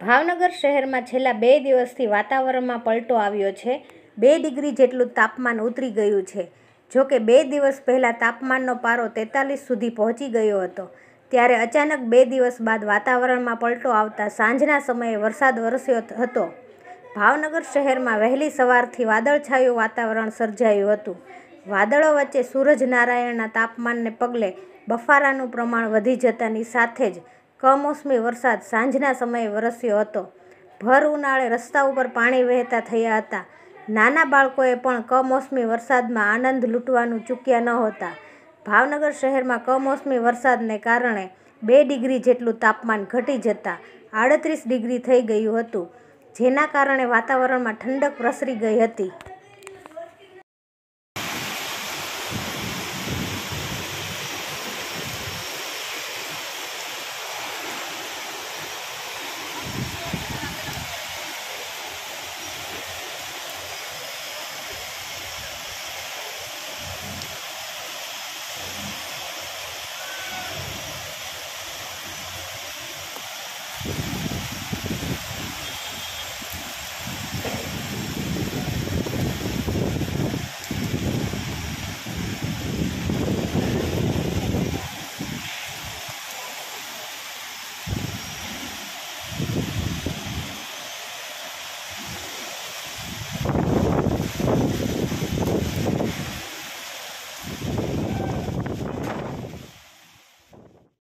ભાવનગર શહેરમાં છેલ્લા બે દિવસથી વાતાવરણમાં પલટો આવ્યો છે. બે ડિગ્રી જેટલું તાપમાન ઉતરી ગયું છે. જોકે બે દિવસ પહેલાં તાપમાનનો પારો તેતાલીસ સુધી પહોંચી ગયો હતો. ત્યારે અચાનક બે દિવસ બાદ વાતાવરણમાં પલટો આવતા સાંજના સમયે વરસાદ વરસ્યો હતો. ભાવનગર શહેરમાં વહેલી સવારથી વાદળછાયું વાતાવરણ સર્જાયું હતું. વાદળો વચ્ચે સૂરજનારાયણના તાપમાનને પગલે બફારાનું પ્રમાણ વધી જતાની સાથે જ કમોસમી વરસાદ સાંજના સમયે વરસ્યો હતો. ભર ઉનાળે રસ્તા ઉપર પાણી વહેતા થયા હતા. નાના બાળકોએ પણ કમોસમી વરસાદમાં આનંદ લૂંટવાનું ચૂક્યા નહોતા ભાવનગર શહેરમાં કમોસમી વરસાદને કારણે બે ડિગ્રી જેટલું તાપમાન ઘટી જતાં આડત્રીસ ડિગ્રી થઈ ગયું હતું, જેના કારણે વાતાવરણમાં ઠંડક પ્રસરી ગઈ હતી.